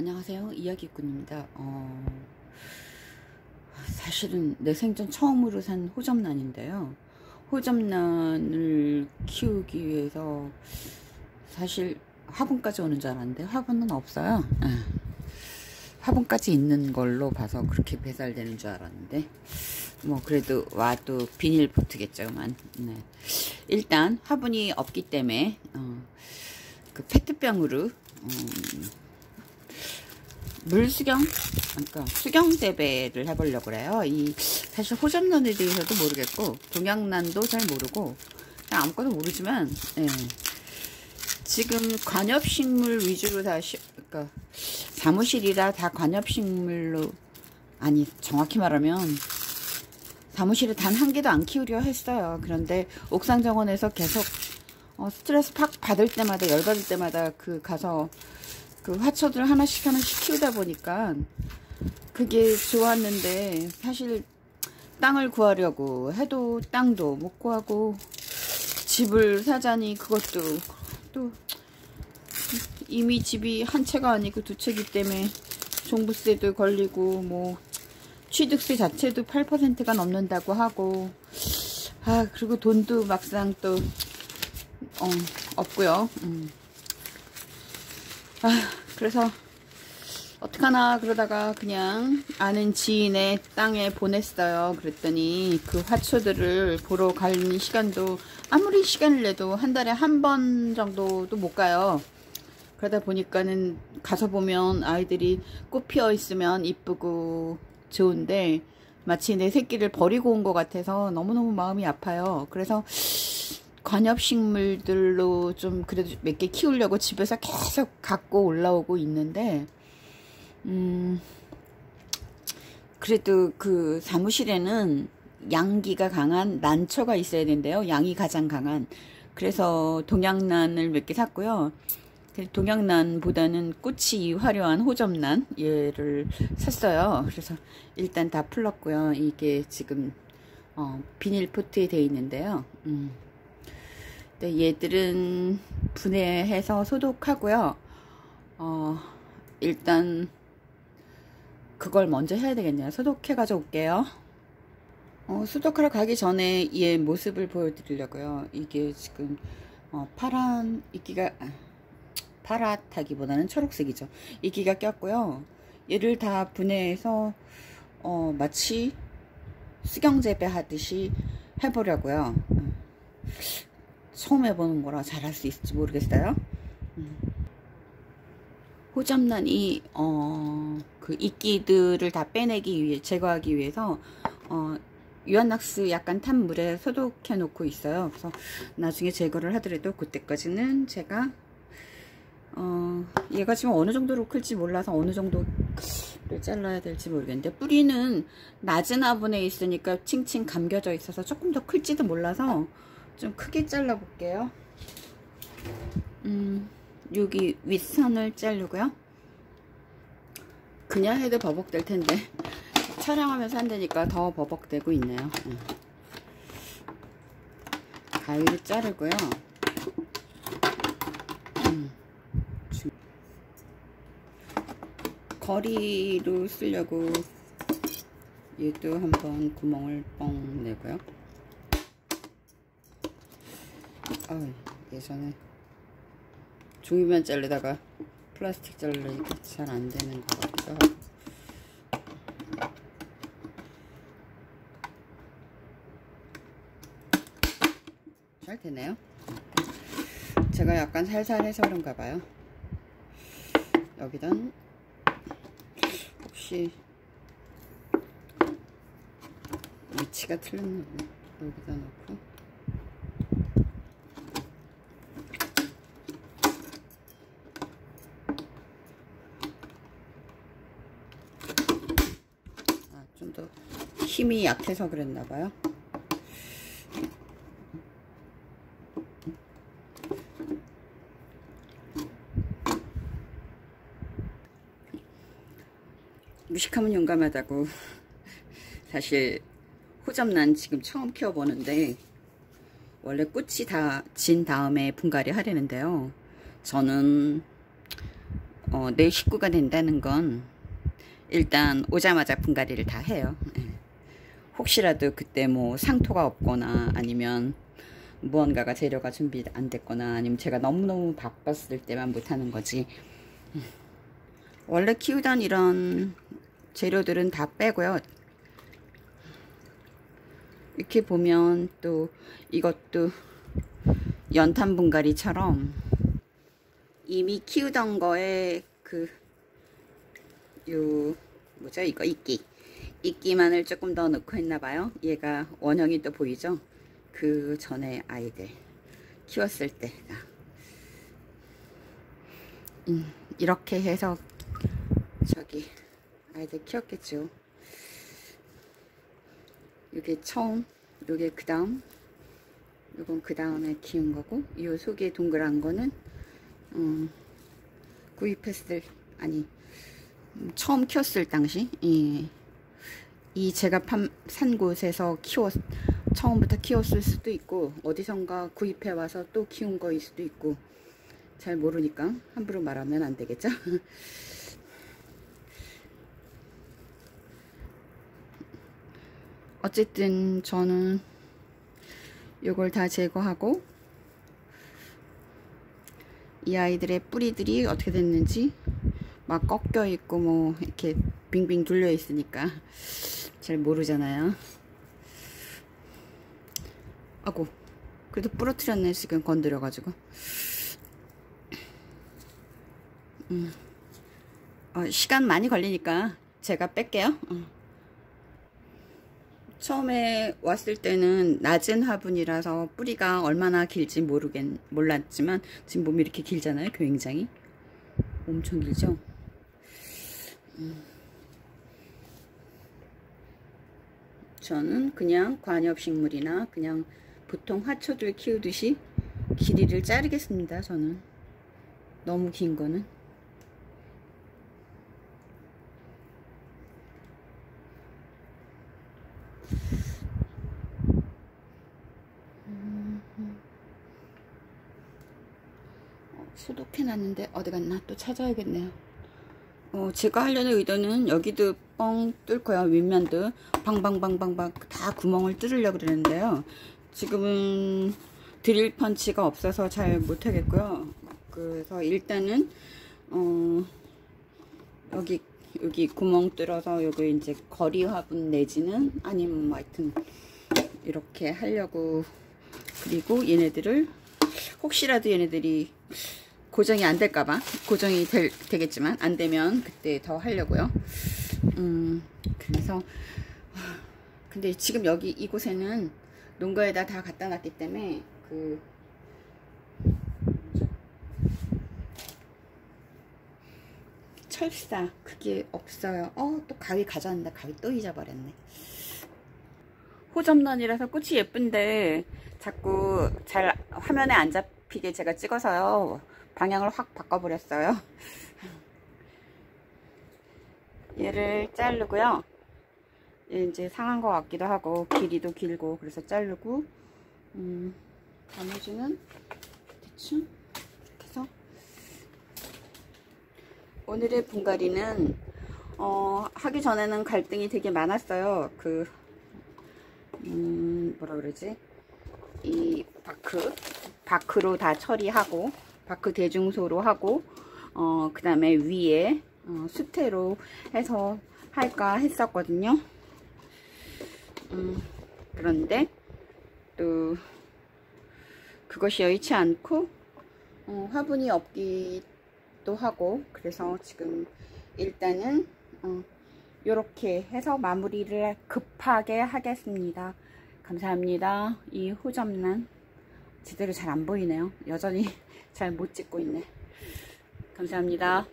안녕하세요. 이야기꾼입니다. 어, 사실은 내 생전 처음으로 산 호접란인데요. 호접란을 키우기 위해서 사실 화분까지 오는 줄 알았는데 화분은 없어요. 네. 화분까지 있는 걸로 봐서 그렇게 배달되는 줄 알았는데 뭐 그래도 와도 비닐포트겠죠만. 네. 일단 화분이 없기 때문에 어, 그 페트병으로 음, 물수경 그러니까 수경 재배를 해보려고 그래요 이 사실 호접란에 대해서도 모르겠고 동양란도 잘 모르고 그냥 아무것도 모르지만 예. 지금 관엽식물 위주로 다 시, 그러니까 사무실이라 다 관엽식물로 아니 정확히 말하면 사무실에 단 한 개도 안 키우려 했어요 그런데 옥상 정원에서 계속 어, 스트레스 팍 받을 때마다 열 받을 때마다 그 가서 그 화초들 하나씩 하나씩 키우다 보니까 그게 좋았는데 사실 땅을 구하려고 해도 땅도 못 구하고 집을 사자니 그것도 또 이미 집이 한 채가 아니고 두 채기 때문에 종부세도 걸리고 뭐 취득세 자체도 8%가 넘는다고 하고 아 그리고 돈도 막상 또 어, 없고요 음. 아, 그래서 어떡하나 그러다가 그냥 아는 지인의 땅에 보냈어요. 그랬더니 그 화초들을 보러 가는 시간도 아무리 시간을 내도 한 달에 한 번 정도도 못 가요. 그러다 보니까는 가서 보면 아이들이 꽃 피어 있으면 이쁘고 좋은데 마치 내 새끼를 버리고 온 것 같아서 너무너무 마음이 아파요. 그래서 관엽식물들로 좀 그래도 몇 개 키우려고 집에서 계속 갖고 올라오고 있는데 음 그래도 그 사무실에는 양기가 강한 난초가 있어야 된대요. 양이 가장 강한. 그래서 동양란을 몇 개 샀고요. 동양란보다는 꽃이 화려한 호접란 얘를 샀어요. 그래서 일단 다 풀렀고요. 이게 지금 어, 비닐포트에 되어 있는데요. 음. 네, 얘들은 분해해서 소독하고요. 어, 일단 그걸 먼저 해야 되겠네요. 소독해 가져 올게요. 어, 소독하러 가기 전에 얘 모습을 보여드리려고요. 이게 지금 어, 파란 이끼가 아, 파랗다기보다는 초록색이죠. 이끼가 꼈고요. 얘를 다 분해해서 어, 마치 수경재배 하듯이 해보려고요. 처음 해보는 거라 잘할 수 있을지 모르겠어요. 음. 호접란이 어, 그 이끼들을 다 빼내기 위해 제거하기 위해서 어, 유한낙스 약간 탄 물에 소독해 놓고 있어요. 그래서 나중에 제거를 하더라도 그때까지는 제가 어, 얘가 지금 어느 정도로 클지 몰라서 어느 정도를 잘라야 될지 모르겠는데 뿌리는 낮은 화분에 있으니까 칭칭 감겨져 있어서 조금 더 클지도 몰라서 좀 크게 잘라 볼게요. 음, 여기 윗선을 자르고요. 그냥 해도 버벅될 텐데. 촬영하면서 한다니까 더 버벅대고 있네요. 음. 가위를 자르고요. 음. 거리로 쓰려고 얘도 한번 구멍을 뻥 내고요 아 예전에. 종이면 자르다가 플라스틱 자르니까 잘 안되는 것 같죠? 잘 되네요? 제가 약간 살살 해서 그런가 봐요. 여기dan 혹시 위치가 틀렸나? 여기다 놓고 힘이 약해서 그랬나봐요. 무식하면 용감하다고 사실 호접란 지금 처음 키워보는데 원래 꽃이 다 진 다음에 분갈이 하려는데요 저는 어, 내 식구가 된다는 건 일단 오자마자 분갈이를 다 해요. 예. 혹시라도 그때 뭐 상토가 없거나 아니면 무언가가 재료가 준비 안 됐거나 아니면 제가 너무너무 바빴을 때만 못하는 거지. 원래 키우던 이런 재료들은 다 빼고요. 이렇게 보면 또 이것도 연탄 분갈이처럼 이미 키우던 거에 그 요 뭐죠? 이거 이끼 이끼만을 조금 더 넣고 했나봐요. 얘가 원형이 또 보이죠? 그 전에 아이들 키웠을 때가. 음, 이렇게 해서 저기 아이들 키웠겠죠. 이게 처음 요게 그 다음 요건 그 다음에 키운 거고 이 속에 동그란 거는 음, 구입했을 아니 음, 처음 키웠을 당시 이, 이 제가 판, 산 곳에서 키웠 처음부터 키웠을 수도 있고 어디선가 구입해 와서 또 키운 거일 수도 있고 잘 모르니까 함부로 말하면 안 되겠죠? 어쨌든 저는 이걸 다 제거하고 이 아이들의 뿌리들이 어떻게 됐는지 막 꺾여 있고 뭐 이렇게 빙빙 둘려 있으니까 잘 모르잖아요 아고 그래도 부러뜨렸네 지금 건드려 가지고 음. 어, 시간 많이 걸리니까 제가 뺄게요 어. 처음에 왔을 때는 낮은 화분이라서 뿌리가 얼마나 길지 모르겠 몰랐지만 지금 몸이 이렇게 길잖아요 굉장히 엄청 길죠 음. 저는 그냥 관엽식물이나 그냥 보통 화초들 키우듯이 길이를 자르겠습니다. 저는 너무 긴 거는 어, 소독해놨는데 어디 갔나 또 찾아야겠네요. 어, 제가 하려는 의도는 여기도 뻥 뚫고요. 윗면도 방방방방방 다 구멍을 뚫으려고 그러는데요. 지금은 드릴 펀치가 없어서 잘 못하겠고요. 그래서 일단은 어 여기 여기 구멍 뚫어서 여기 이제 거리 화분 내지는 아니면 뭐 하여튼 이렇게 하려고 그리고 얘네들을 혹시라도 얘네들이 고정이 안 될까봐 고정이 될, 되겠지만 안 되면 그때 더 하려고요. 음 그래서 근데 지금 여기 이곳에는 농가에다 다 갖다 놨기 때문에 그 철사 그게 없어요. 어 또 가위 가져왔는데 가위 또 잊어버렸네. 호접란이라서 꽃이 예쁜데 자꾸 잘 화면에 안 잡히게 제가 찍어서요 방향을 확 바꿔버렸어요. 얘를 자르고요. 이제 상한 것 같기도 하고 길이도 길고 그래서 자르고 음, 나머지는 대충 이렇게 해서. 오늘의 분갈이는 어, 하기 전에는 갈등이 되게 많았어요. 그 음, 뭐라 그러지? 이 바크 바크로 다 처리하고 바크 대중소로 하고 어, 그 다음에 위에 어, 수태로 해서 할까 했었거든요 음, 그런데 또 그것이 여의치 않고 어, 화분이 없기도 하고 그래서 지금 일단은 이렇게 어, 해서 마무리를 급하게 하겠습니다. 감사합니다. 이 호접란 제대로 잘 안 보이네요. 여전히 잘 못 찍고 있네. 감사합니다.